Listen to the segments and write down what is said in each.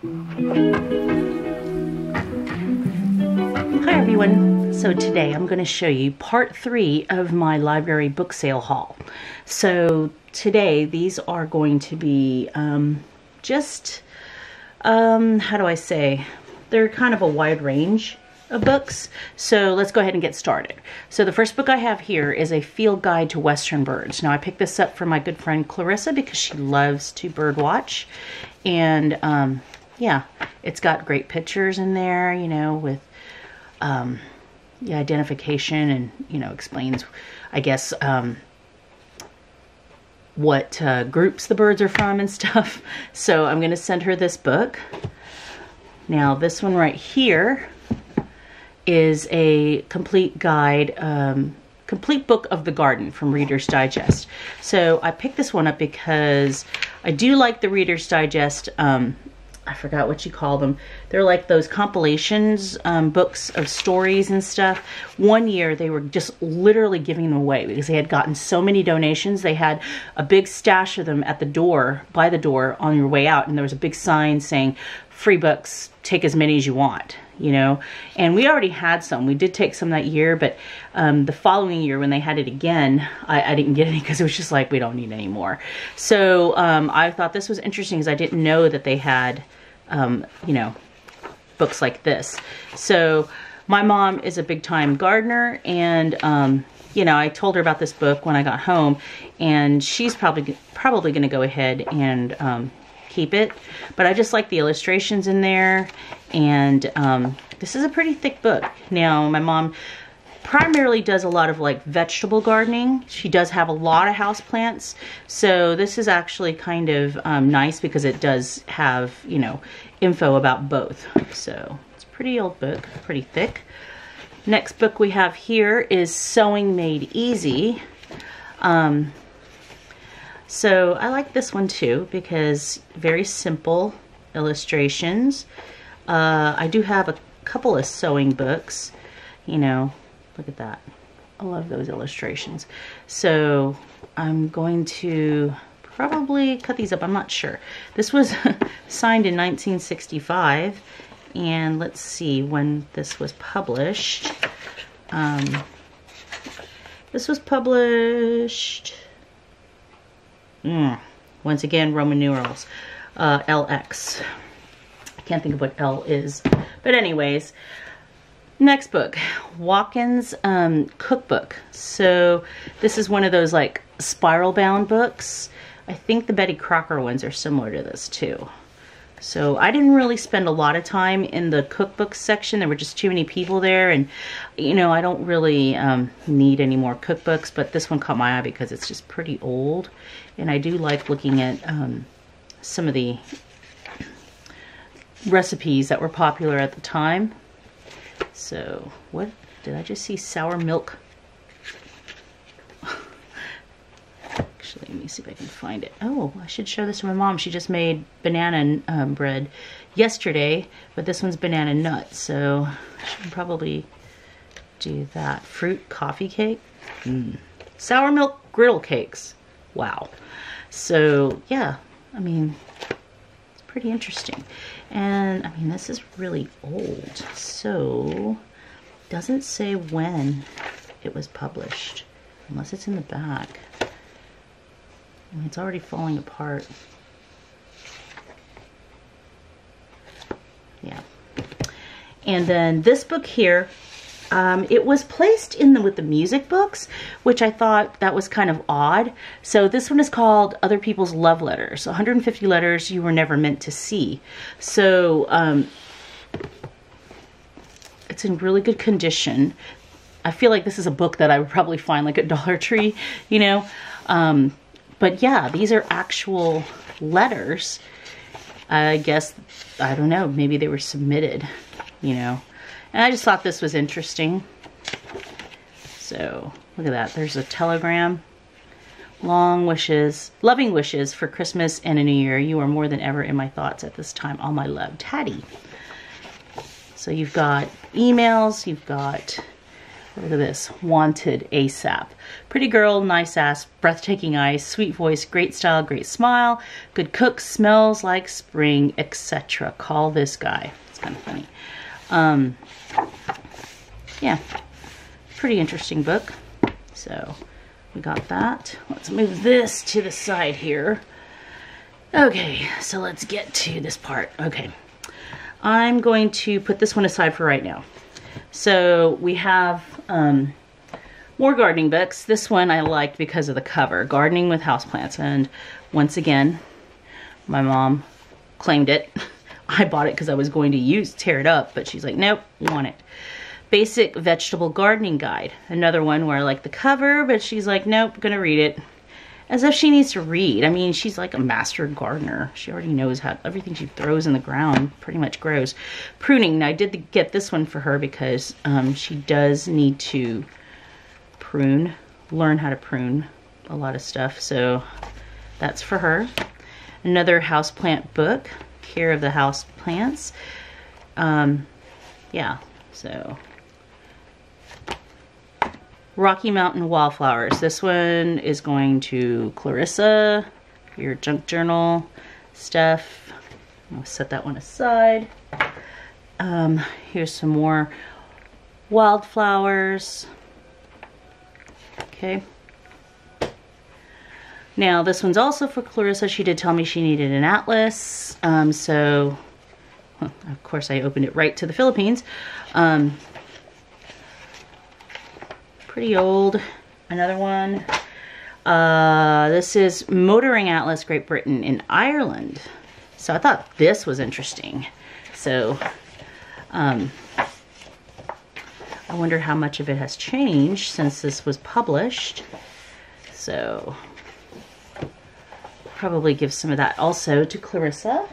Hi everyone. So today I'm going to show you part three of my library book sale haul. So today these are going to be um, just, um, how do I say, they're kind of a wide range of books. So let's go ahead and get started. So the first book I have here is a field guide to western birds. Now I picked this up for my good friend Clarissa because she loves to bird watch. And um, yeah, it's got great pictures in there, you know, with um, the identification and, you know, explains, I guess, um, what uh, groups the birds are from and stuff. So I'm going to send her this book. Now this one right here is a complete guide, um, complete book of the garden from Reader's Digest. So I picked this one up because I do like the Reader's Digest um, I forgot what you call them. They're like those compilations um, books of stories and stuff. One year they were just literally giving them away because they had gotten so many donations. They had a big stash of them at the door, by the door on your way out, and there was a big sign saying, free books, take as many as you want, you know. And we already had some. We did take some that year, but um, the following year when they had it again, I, I didn't get any because it was just like, we don't need any more. So um, I thought this was interesting because I didn't know that they had um, you know, books like this. So my mom is a big time gardener and, um, you know, I told her about this book when I got home and she's probably, probably going to go ahead and, um, keep it. But I just like the illustrations in there and, um, this is a pretty thick book. Now, my mom primarily does a lot of like vegetable gardening. She does have a lot of house plants. So this is actually kind of um, nice because it does have, you know, info about both. So it's pretty old book, pretty thick. Next book we have here is Sewing Made Easy. Um, so I like this one too because very simple illustrations. Uh, I do have a couple of sewing books, you know, Look at that. I love those illustrations. So I'm going to probably cut these up. I'm not sure. This was signed in 1965. And let's see when this was published. Um, this was published, mm, once again, Roman numerals, uh, LX. I can't think of what L is. But anyways, Next book, Watkins um, Cookbook. So this is one of those like spiral bound books. I think the Betty Crocker ones are similar to this too. So I didn't really spend a lot of time in the cookbook section. There were just too many people there and you know, I don't really um, need any more cookbooks, but this one caught my eye because it's just pretty old. And I do like looking at um, some of the recipes that were popular at the time. So, what did I just see? Sour milk. Actually, let me see if I can find it. Oh, I should show this to my mom. She just made banana um, bread yesterday, but this one's banana nut, so I should probably do that. Fruit coffee cake. Mm. Sour milk griddle cakes. Wow. So, yeah, I mean, pretty interesting. And I mean, this is really old. So, doesn't say when it was published, unless it's in the back. I mean, it's already falling apart. Yeah. And then this book here um, it was placed in the, with the music books, which I thought that was kind of odd. So this one is called Other People's Love Letters, 150 letters you were never meant to see. So um, it's in really good condition. I feel like this is a book that I would probably find like at Dollar Tree, you know. Um, but yeah, these are actual letters. I guess, I don't know, maybe they were submitted, you know. And I just thought this was interesting. So look at that. There's a telegram. Long wishes, loving wishes for Christmas and a new year. You are more than ever in my thoughts at this time. All my love, Taddy. So you've got emails, you've got Look at this. Wanted ASAP. Pretty girl, nice ass, breathtaking eyes, sweet voice, great style, great smile, good cook, smells like spring, etc. Call this guy. It's kind of funny. Um, yeah, pretty interesting book. So we got that. Let's move this to the side here. Okay, so let's get to this part. Okay, I'm going to put this one aside for right now. So we have um, more gardening books. This one I liked because of the cover, Gardening with Houseplants. And once again, my mom claimed it. I bought it because I was going to use tear it up, but she's like, nope, want it. Basic Vegetable Gardening Guide. Another one where I like the cover, but she's like, nope, gonna read it. As if she needs to read. I mean, she's like a master gardener. She already knows how everything she throws in the ground pretty much grows. Pruning. Now, I did get this one for her because um, she does need to prune, learn how to prune a lot of stuff. So that's for her. Another houseplant book, Care of the House Plants. Um, yeah, so Rocky Mountain Wildflowers. This one is going to Clarissa, your junk journal stuff. I'll set that one aside. Um, here's some more wildflowers. Okay. Now this one's also for Clarissa. She did tell me she needed an atlas. Um, so, well, of course I opened it right to the Philippines. Um, pretty old. Another one. Uh, this is Motoring Atlas Great Britain in Ireland. So I thought this was interesting. So um, I wonder how much of it has changed since this was published. So probably give some of that also to Clarissa.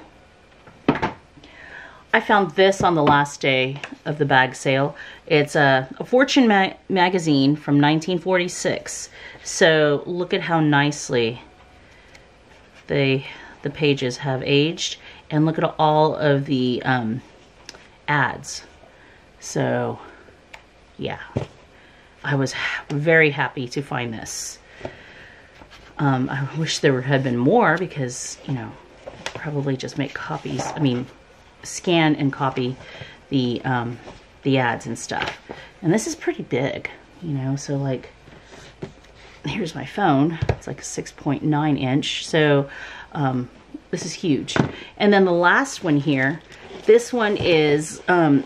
I found this on the last day of the bag sale. It's a, a Fortune ma magazine from 1946. So look at how nicely they the pages have aged and look at all of the um, ads. So yeah, I was very happy to find this. Um, I wish there had been more because, you know, probably just make copies. I mean, scan and copy the um, the ads and stuff. And this is pretty big, you know, so like, here's my phone. It's like a 6.9 inch. So um, this is huge. And then the last one here, this one is um,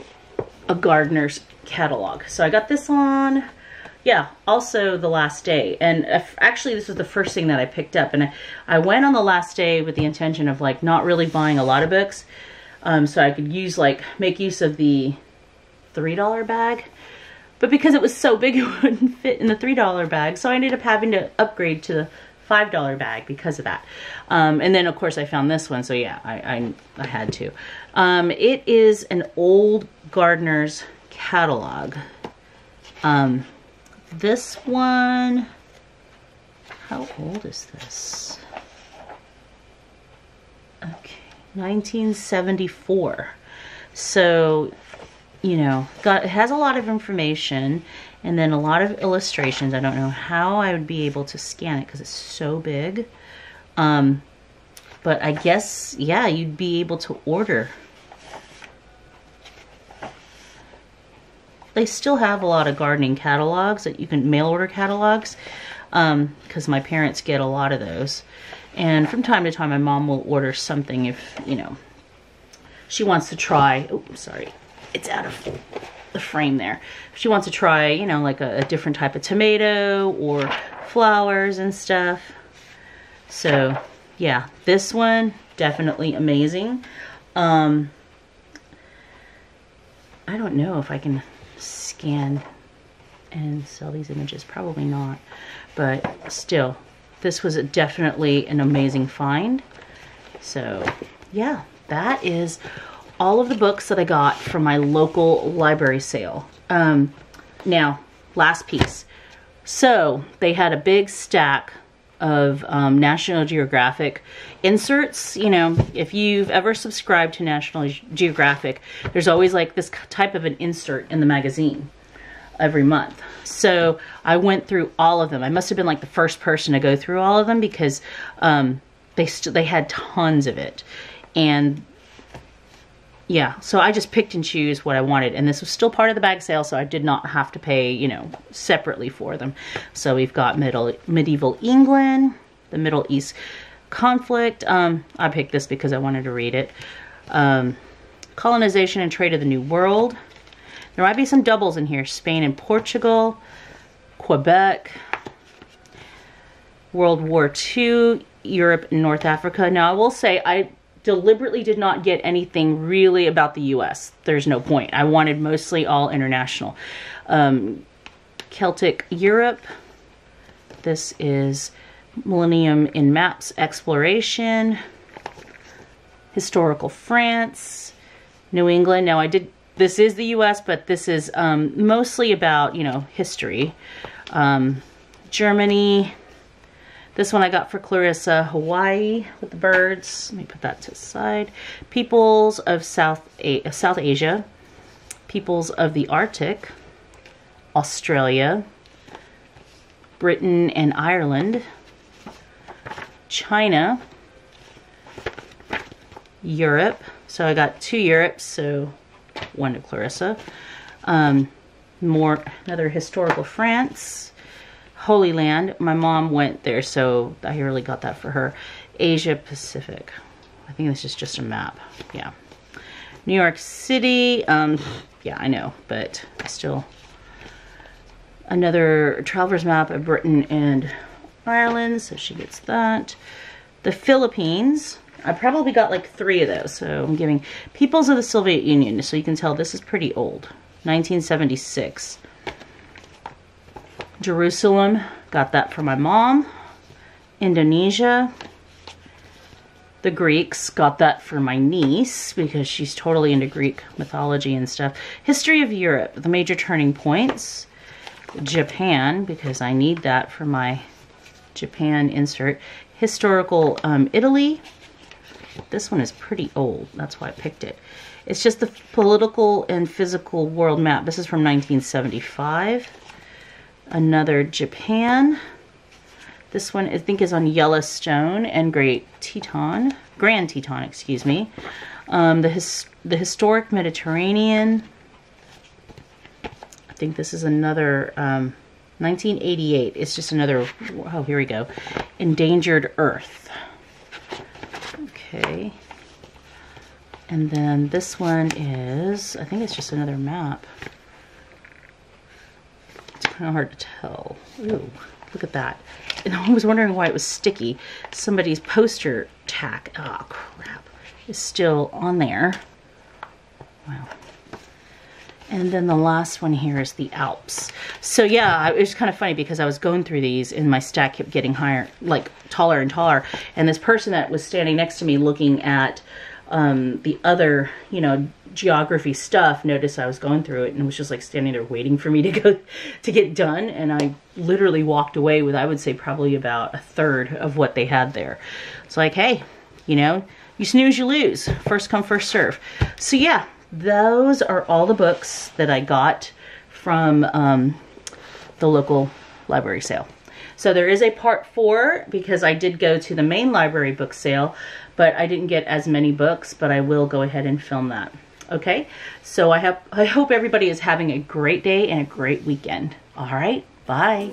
a gardener's catalog. So I got this on, yeah, also the last day. And actually this was the first thing that I picked up. And I, I went on the last day with the intention of like not really buying a lot of books um, so I could use like, make use of the $3 bag. But because it was so big, it wouldn't fit in the $3 bag. So I ended up having to upgrade to the $5 bag because of that. Um, and then of course I found this one. So yeah, I, I, I had to. Um, it is an old gardener's catalog. Um, this one, how old is this? Okay. 1974. So, you know, got it has a lot of information and then a lot of illustrations. I don't know how I would be able to scan it because it's so big. Um, but I guess, yeah, you'd be able to order. They still have a lot of gardening catalogs that you can mail order catalogs because um, my parents get a lot of those. And from time to time, my mom will order something if, you know, she wants to try. Oh, sorry. It's out of the frame there. If she wants to try, you know, like a, a different type of tomato or flowers and stuff. So, yeah, this one, definitely amazing. Um, I don't know if I can scan and sell these images. Probably not. But still, this was definitely an amazing find. So yeah, that is all of the books that I got from my local library sale. Um, now, last piece. So they had a big stack of um, National Geographic inserts. You know, if you've ever subscribed to National Geographic, there's always like this type of an insert in the magazine. every month. So I went through all of them. I must have been like the first person to go through all of them because um, they they had tons of it, and yeah, so I just picked and choose what I wanted, and this was still part of the bag sale, so I did not have to pay, you know, separately for them. So we've got middle medieval England, the Middle East conflict. Um, I picked this because I wanted to read it. Um, colonization and trade of the New World. There might be some doubles in here. Spain and Portugal, Quebec, World War II, Europe and North Africa. Now, I will say I deliberately did not get anything really about the U.S. There's no point. I wanted mostly all international. Um, Celtic Europe. This is Millennium in Maps Exploration. Historical France. New England. Now, I did this is the U.S., but this is um, mostly about, you know, history. Um, Germany. This one I got for Clarissa, Hawaii with the birds. Let me put that to the side. Peoples of South, A South Asia. Peoples of the Arctic. Australia. Britain and Ireland. China. Europe. So I got two Europes, so one to Clarissa. Um, more, another historical France. Holy Land. My mom went there, so I really got that for her. Asia Pacific. I think this is just a map. Yeah. New York City. Um, yeah, I know, but still. Another traveler's map of Britain and Ireland, so she gets that. The Philippines. I probably got like three of those. So I'm giving Peoples of the Soviet Union. So you can tell this is pretty old. 1976. Jerusalem. Got that for my mom. Indonesia. The Greeks. Got that for my niece because she's totally into Greek mythology and stuff. History of Europe. The major turning points. Japan because I need that for my Japan insert. Historical um, Italy. This one is pretty old. That's why I picked it. It's just the political and physical world map. This is from 1975. Another Japan. This one I think is on Yellowstone and Great Teton. Grand Teton, excuse me. Um, the, his, the historic Mediterranean. I think this is another um, 1988. It's just another, oh, here we go. Endangered Earth. Okay. And then this one is, I think it's just another map. Hard to tell. Ooh, look at that. And I was wondering why it was sticky. Somebody's poster tack, oh crap, is still on there. Wow. And then the last one here is the Alps. So yeah, it was kind of funny because I was going through these and my stack kept getting higher, like taller and taller. And this person that was standing next to me looking at um, the other, you know, geography stuff noticed I was going through it and was just like standing there waiting for me to go to get done. And I literally walked away with, I would say probably about a third of what they had there. It's like, hey, you know, you snooze, you lose. First come, first serve. So yeah, those are all the books that I got from um, the local library sale. So there is a part four because I did go to the main library book sale, but I didn't get as many books, but I will go ahead and film that. Okay, so I, have, I hope everybody is having a great day and a great weekend. All right, bye.